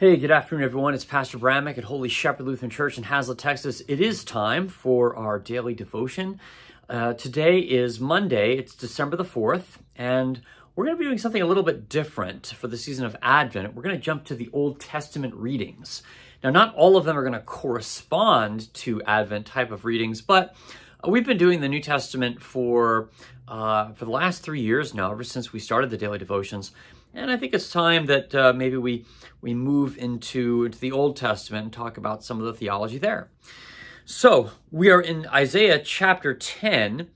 Hey, good afternoon, everyone. It's Pastor Bramick at Holy Shepherd Lutheran Church in Haslet, Texas. It is time for our daily devotion. Uh, today is Monday. It's December the 4th, and we're going to be doing something a little bit different for the season of Advent. We're going to jump to the Old Testament readings. Now, not all of them are going to correspond to Advent type of readings, but we've been doing the New Testament for uh, for the last three years now, ever since we started the daily devotions. And I think it's time that uh, maybe we we move into, into the Old Testament and talk about some of the theology there. So we are in Isaiah chapter 10,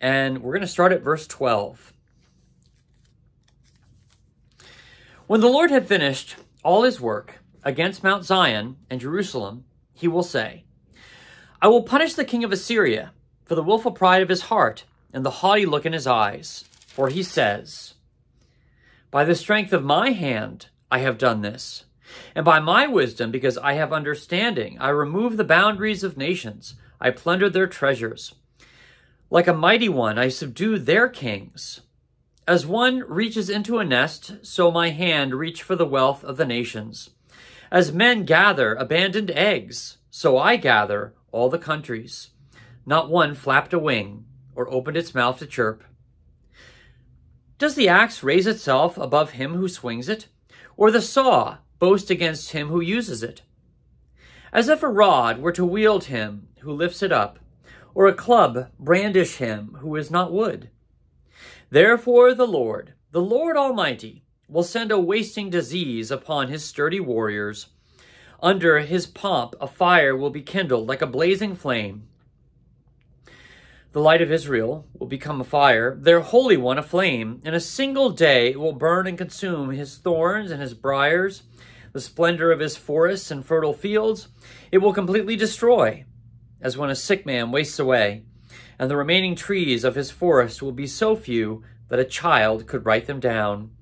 and we're going to start at verse 12. When the Lord had finished all his work against Mount Zion and Jerusalem, he will say, I will punish the king of Assyria for the wilful pride of his heart and the haughty look in his eyes. For he says, By the strength of my hand I have done this, and by my wisdom, because I have understanding, I remove the boundaries of nations, I plunder their treasures. Like a mighty one, I subdue their kings. As one reaches into a nest, so my hand reached for the wealth of the nations. As men gather abandoned eggs, so I gather all the countries. Not one flapped a wing or opened its mouth to chirp. Does the axe raise itself above him who swings it, or the saw boast against him who uses it? As if a rod were to wield him who lifts it up, or a club brandish him who is not wood. Therefore the Lord, the Lord Almighty, will send a wasting disease upon his sturdy warriors. Under his pomp a fire will be kindled like a blazing flame. The light of Israel will become a fire, their Holy One a flame. In a single day it will burn and consume his thorns and his briars, the splendor of his forests and fertile fields. It will completely destroy, as when a sick man wastes away, and the remaining trees of his forest will be so few that a child could write them down.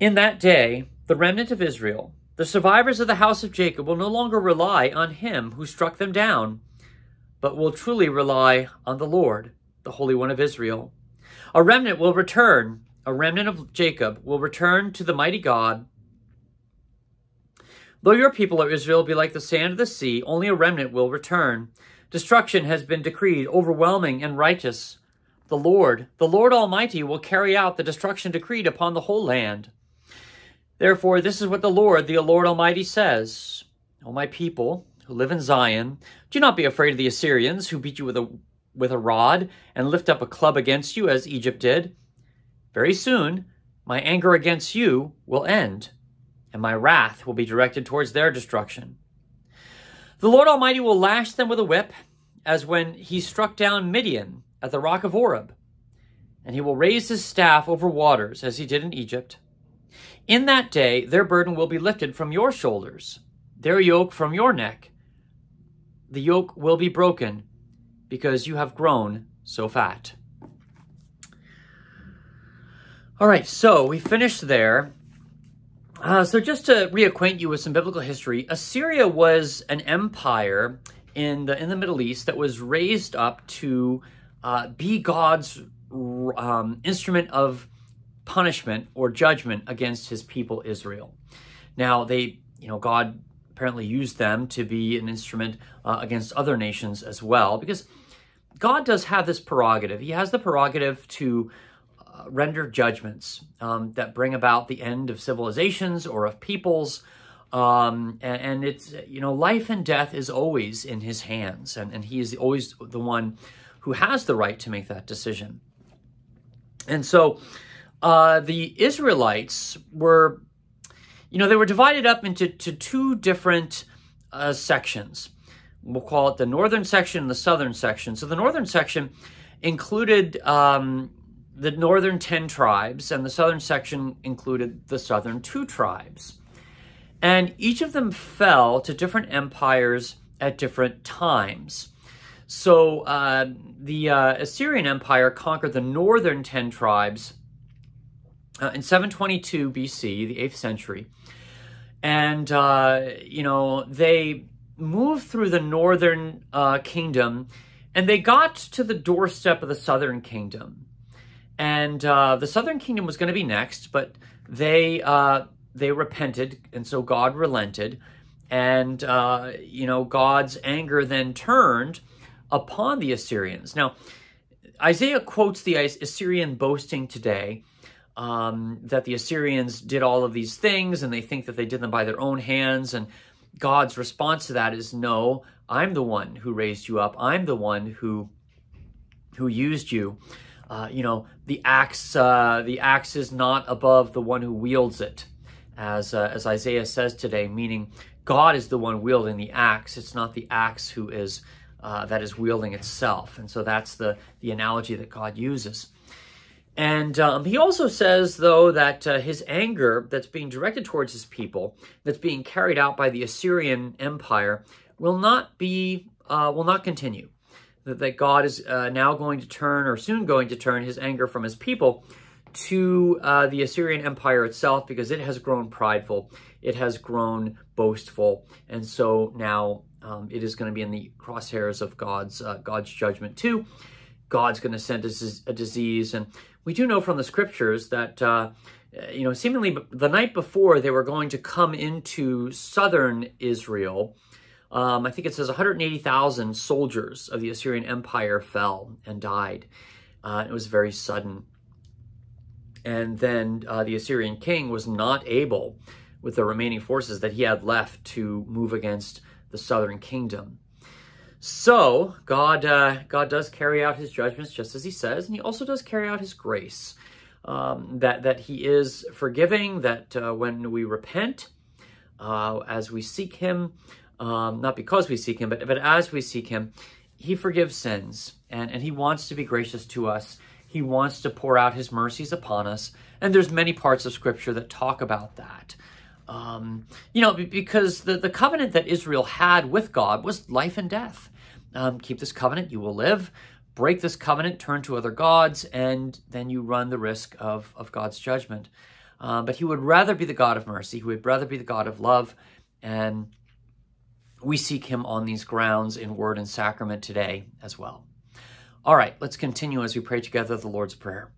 In that day, the remnant of Israel, the survivors of the house of Jacob, will no longer rely on him who struck them down but will truly rely on the Lord, the Holy One of Israel. A remnant will return, a remnant of Jacob will return to the mighty God. Though your people, O Israel, be like the sand of the sea, only a remnant will return. Destruction has been decreed, overwhelming and righteous. The Lord, the Lord Almighty, will carry out the destruction decreed upon the whole land. Therefore, this is what the Lord, the Lord Almighty, says O my people, who live in Zion, do not be afraid of the Assyrians who beat you with a, with a rod and lift up a club against you as Egypt did. Very soon, my anger against you will end, and my wrath will be directed towards their destruction. The Lord Almighty will lash them with a whip, as when he struck down Midian at the rock of Oreb, and he will raise his staff over waters, as he did in Egypt. In that day, their burden will be lifted from your shoulders, their yoke from your neck the yoke will be broken because you have grown so fat. All right, so we finished there. Uh, so just to reacquaint you with some biblical history, Assyria was an empire in the in the Middle East that was raised up to uh, be God's um, instrument of punishment or judgment against His people Israel. Now they, you know, God apparently used them to be an instrument uh, against other nations as well, because God does have this prerogative. He has the prerogative to uh, render judgments um, that bring about the end of civilizations or of peoples. Um, and, and, it's, you know, life and death is always in his hands, and, and he is always the one who has the right to make that decision. And so uh, the Israelites were you know, they were divided up into to two different uh, sections. We'll call it the northern section and the southern section. So the northern section included um, the northern 10 tribes, and the southern section included the southern two tribes. And each of them fell to different empires at different times. So uh, the uh, Assyrian Empire conquered the northern 10 tribes uh, in 722 BC, the 8th century. And, uh, you know, they moved through the northern uh, kingdom and they got to the doorstep of the southern kingdom. And uh, the southern kingdom was going to be next, but they uh, they repented, and so God relented. And, uh, you know, God's anger then turned upon the Assyrians. Now, Isaiah quotes the Assyrian boasting today um, that the Assyrians did all of these things and they think that they did them by their own hands. And God's response to that is, no, I'm the one who raised you up. I'm the one who who used you. Uh, you know, the axe, uh, the axe is not above the one who wields it, as uh, as Isaiah says today, meaning God is the one wielding the axe. It's not the axe who is uh, that is wielding itself, and so that's the the analogy that God uses. And um, he also says, though, that uh, his anger that's being directed towards his people, that's being carried out by the Assyrian Empire, will not be uh, will not continue that, that God is uh, now going to turn or soon going to turn his anger from his people to uh, the Assyrian Empire itself because it has grown prideful, it has grown boastful, and so now um, it is going to be in the crosshairs of God's uh, God's judgment too. God's going to send us a disease, and we do know from the scriptures that uh, you know seemingly the night before they were going to come into southern Israel um, I think it says 180,000 soldiers of the Assyrian Empire fell and died. Uh, it was very sudden. And then uh, the Assyrian king was not able, with the remaining forces that he had left, to move against the southern kingdom. So God, uh, God does carry out his judgments just as he says, and he also does carry out his grace. Um, that that he is forgiving. That uh, when we repent, uh, as we seek him, um, not because we seek him, but, but as we seek him, he forgives sins and, and he wants to be gracious to us. He wants to pour out his mercies upon us. And there's many parts of scripture that talk about that. Um, you know, because the, the covenant that Israel had with God was life and death. Um, keep this covenant, you will live. Break this covenant, turn to other gods, and then you run the risk of, of God's judgment. Um, but he would rather be the God of mercy. He would rather be the God of love. And we seek him on these grounds in word and sacrament today as well. All right, let's continue as we pray together the Lord's Prayer.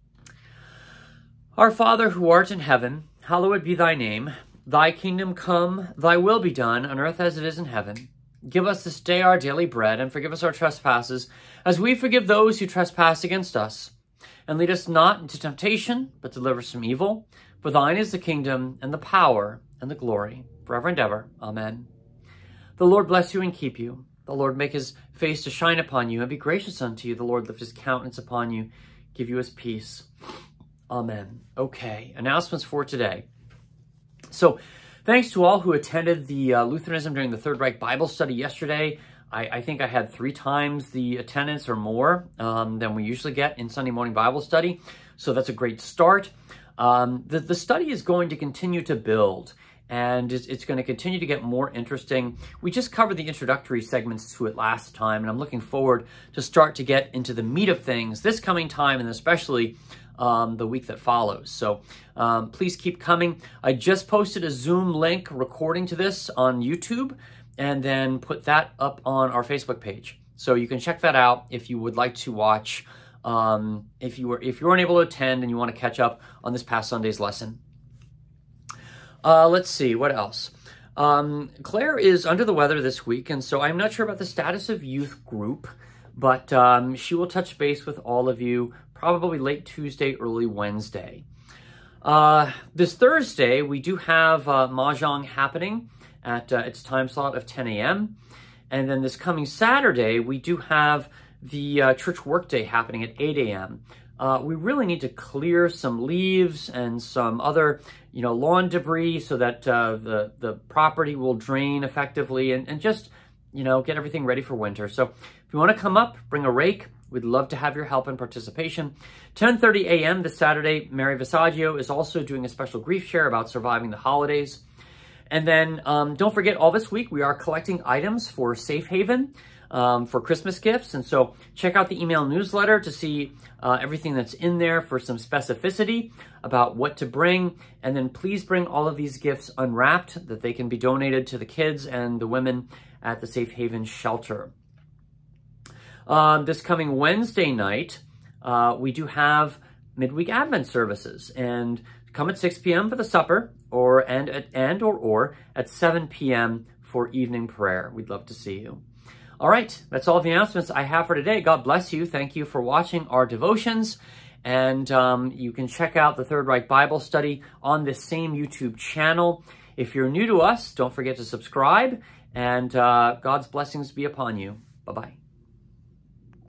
Our Father who art in heaven, hallowed be thy name. Thy kingdom come, thy will be done, on earth as it is in heaven. Give us this day our daily bread, and forgive us our trespasses, as we forgive those who trespass against us. And lead us not into temptation, but deliver us from evil. For thine is the kingdom, and the power, and the glory, forever and ever. Amen. The Lord bless you and keep you. The Lord make his face to shine upon you and be gracious unto you. The Lord lift his countenance upon you, give you his peace. Amen. Okay, announcements for today. So, thanks to all who attended the uh, Lutheranism during the Third Reich Bible study yesterday. I, I, think I had three times the attendance or more um, than we usually get in Sunday morning Bible study. So that's a great start. Um, the, the study is going to continue to build and it's, it's going to continue to get more interesting. We just covered the introductory segments to it last time, and I'm looking forward to start to get into the meat of things this coming time, and especially um, the week that follows. So um, please keep coming. I just posted a Zoom link recording to this on YouTube, and then put that up on our Facebook page. So you can check that out if you would like to watch. Um, if you were if you weren't able to attend and you want to catch up on this past Sunday's lesson. Uh, let's see, what else? Um, Claire is under the weather this week, and so I'm not sure about the status of youth group, but um, she will touch base with all of you probably late Tuesday, early Wednesday. Uh, this Thursday, we do have uh, Mahjong happening at uh, its time slot of 10 a.m. And then this coming Saturday, we do have the uh, church workday happening at 8 a.m. Uh, we really need to clear some leaves and some other, you know, lawn debris so that uh, the, the property will drain effectively and, and just, you know, get everything ready for winter. So if you want to come up, bring a rake. We'd love to have your help and participation. 10.30 a.m. this Saturday, Mary Visaggio is also doing a special grief share about surviving the holidays. And then um, don't forget, all this week we are collecting items for Safe Haven um, for Christmas gifts. And so check out the email newsletter to see uh, everything that's in there for some specificity about what to bring. And then please bring all of these gifts unwrapped that they can be donated to the kids and the women at the Safe Haven shelter. Um, this coming Wednesday night, uh, we do have midweek Advent services. And come at 6 p.m. for the supper, or and at and or or at 7 p.m. for evening prayer. We'd love to see you. All right, that's all the announcements I have for today. God bless you. Thank you for watching our devotions. And um, you can check out the Third Reich Bible Study on this same YouTube channel. If you're new to us, don't forget to subscribe, and uh, God's blessings be upon you. Bye-bye.